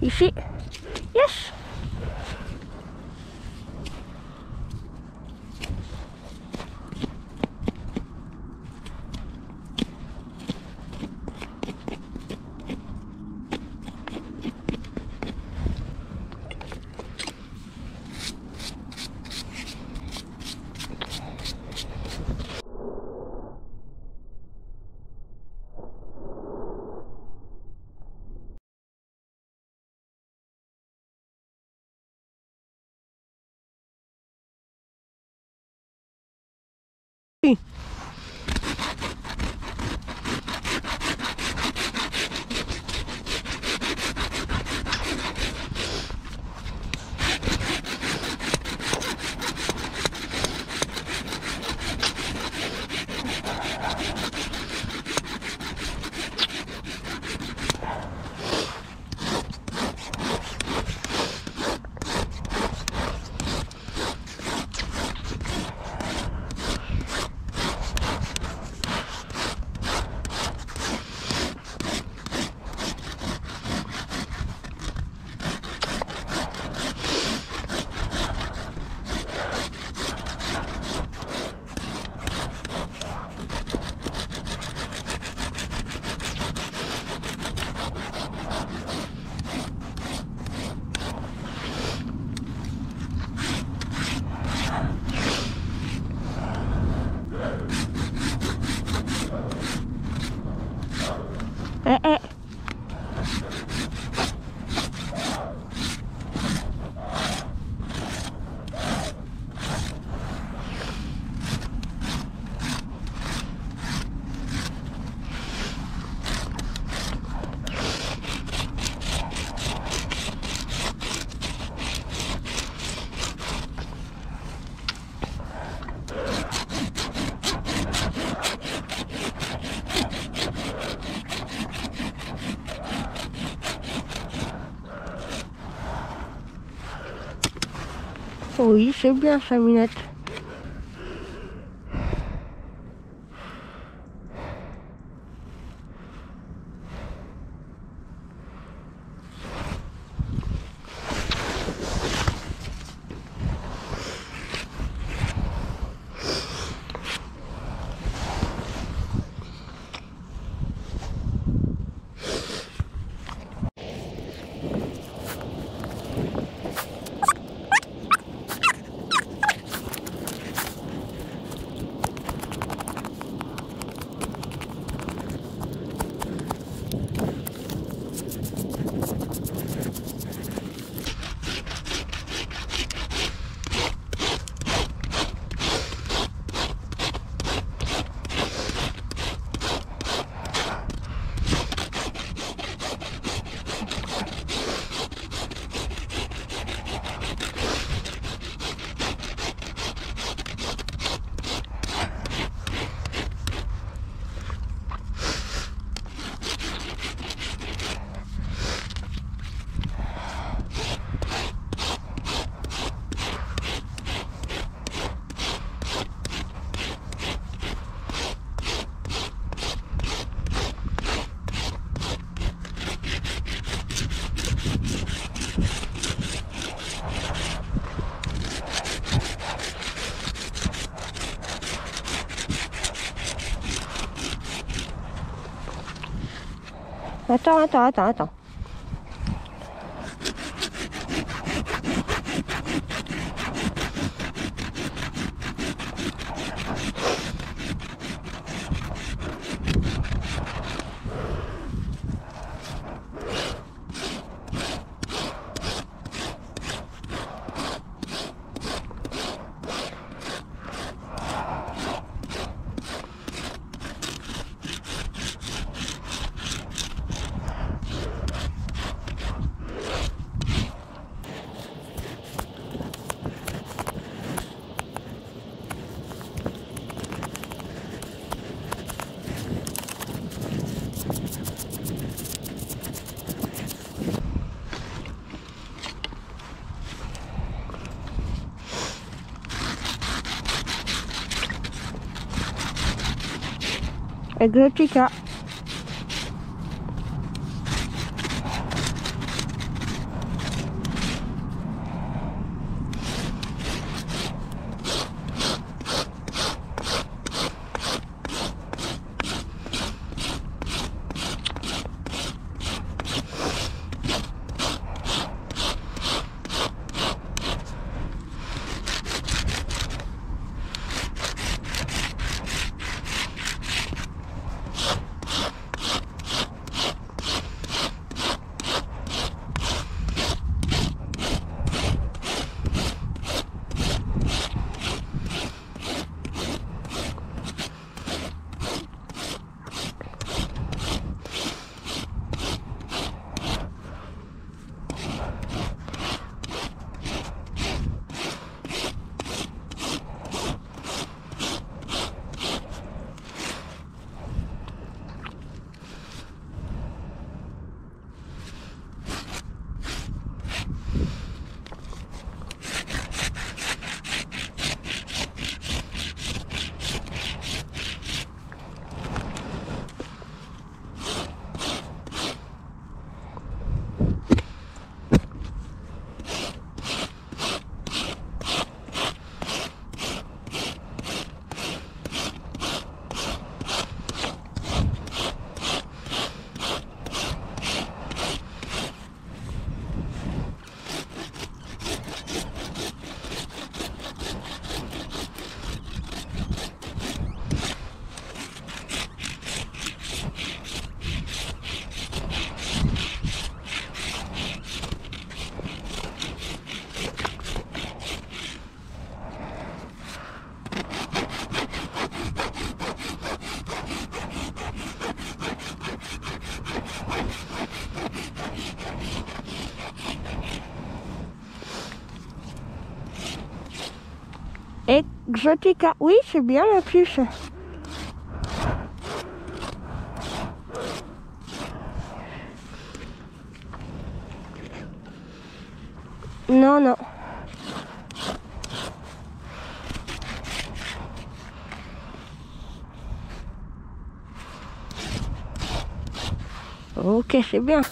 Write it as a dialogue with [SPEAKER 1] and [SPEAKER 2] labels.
[SPEAKER 1] Ici. Yes. Oui, c'est bien, 来照啊照啊照啊照。Agritica Exotica. Oui, c'est bien la puce. Non, non. Ok, c'est bien.